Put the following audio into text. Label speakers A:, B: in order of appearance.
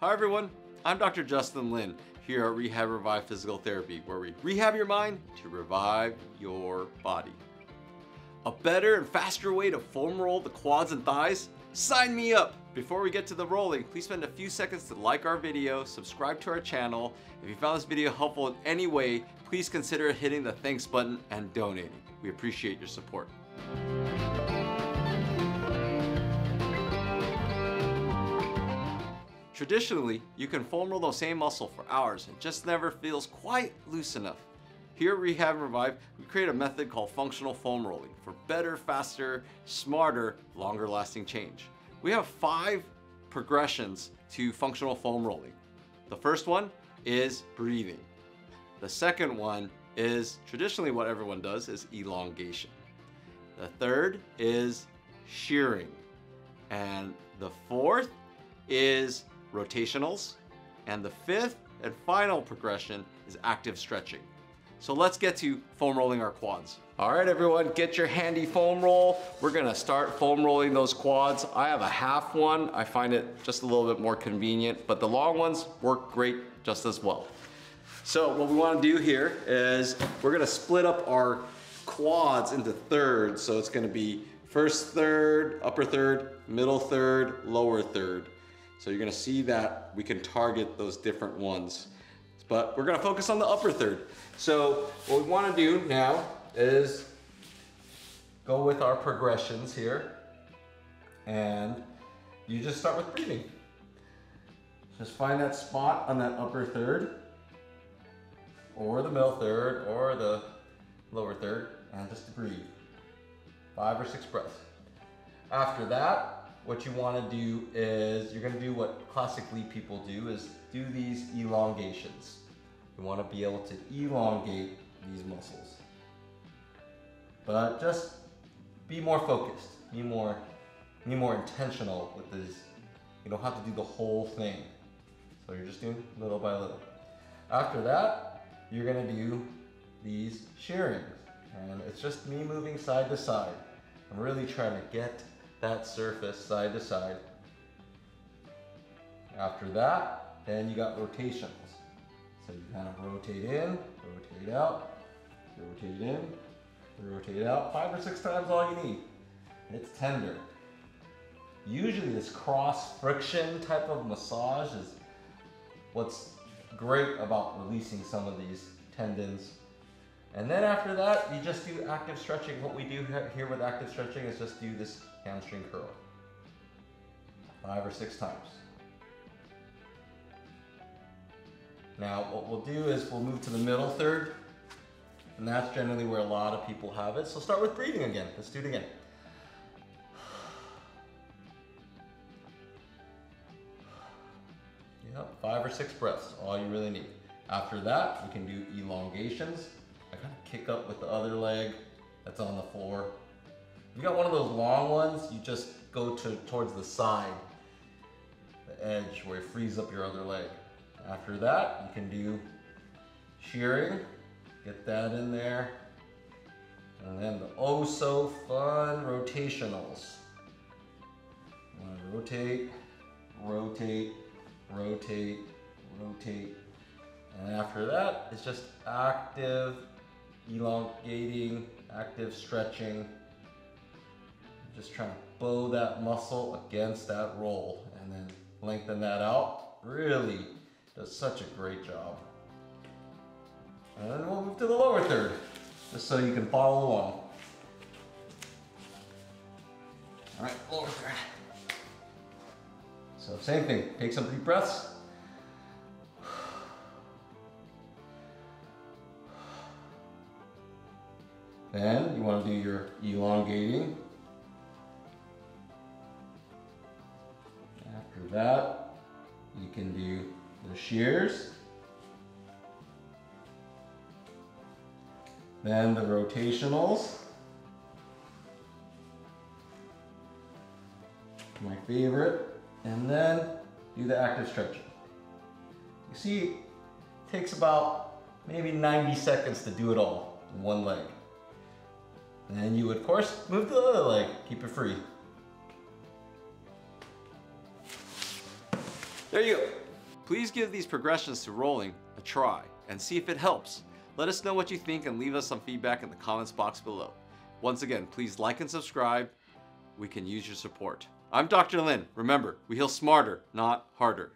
A: Hi everyone, I'm Dr. Justin Lin here at Rehab Revive Physical Therapy, where we rehab your mind to revive your body. A better and faster way to foam roll the quads and thighs? Sign me up! Before we get to the rolling, please spend a few seconds to like our video, subscribe to our channel. If you found this video helpful in any way, please consider hitting the thanks button and donating. We appreciate your support. Traditionally, you can foam roll the same muscle for hours and just never feels quite loose enough. Here at Rehab and Revive, we create a method called functional foam rolling for better, faster, smarter, longer lasting change. We have five progressions to functional foam rolling. The first one is breathing. The second one is traditionally what everyone does is elongation. The third is shearing. And the fourth is rotationals. And the fifth and final progression is active stretching. So let's get to foam rolling our quads. All right, everyone, get your handy foam roll. We're gonna start foam rolling those quads. I have a half one. I find it just a little bit more convenient, but the long ones work great just as well. So what we wanna do here is we're gonna split up our quads into thirds. So it's gonna be first third, upper third, middle third, lower third. So you're gonna see that we can target those different ones. But we're gonna focus on the upper third. So what we wanna do now is go with our progressions here. And you just start with breathing. Just find that spot on that upper third or the middle third or the lower third and just breathe. Five or six breaths. After that, what you want to do is you're going to do what classically people do is do these elongations. You want to be able to elongate these muscles. But just be more focused, be more, be more intentional with this. You don't have to do the whole thing. So you're just doing little by little. After that, you're gonna do these shearings. And it's just me moving side to side. I'm really trying to get that surface side to side. After that, then you got rotations. So you kind of rotate in, rotate out, rotate in, rotate out. Five or six times all you need. It's tender. Usually this cross friction type of massage is what's great about releasing some of these tendons. And then after that, you just do active stretching. What we do here with active stretching is just do this hamstring curl. Five or six times. Now what we'll do is we'll move to the middle third and that's generally where a lot of people have it. So start with breathing again. Let's do it again. Yep, five or six breaths, all you really need. After that, we can do elongations. I kind of kick up with the other leg that's on the floor. If you got one of those long ones, you just go to towards the side, the edge where it frees up your other leg. After that, you can do shearing. Get that in there. And then the oh so fun rotationals. rotate, rotate, rotate, rotate. And after that, it's just active elongating, active stretching. Just trying to bow that muscle against that roll and then lengthen that out. Really does such a great job. And then we'll move to the lower third, just so you can follow along. All right, lower third. So same thing, take some deep breaths. Then you want to do your elongating. After that, you can do the shears. Then the rotationals. My favorite. And then do the active stretching. You see, it takes about maybe 90 seconds to do it all in one leg. And then you would, of course, move to the other leg. Keep it free. There you go. Please give these progressions to rolling a try and see if it helps. Let us know what you think and leave us some feedback in the comments box below. Once again, please like and subscribe. We can use your support. I'm Dr. Lin. Remember, we heal smarter, not harder.